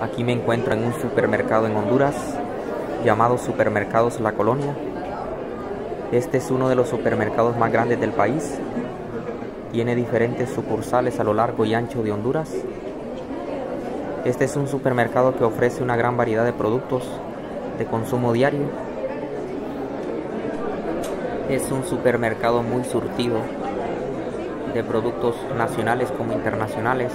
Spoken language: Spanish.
Aquí me encuentro en un supermercado en Honduras llamado Supermercados La Colonia. Este es uno de los supermercados más grandes del país. Tiene diferentes sucursales a lo largo y ancho de Honduras. Este es un supermercado que ofrece una gran variedad de productos de consumo diario. Es un supermercado muy surtido de productos nacionales como internacionales.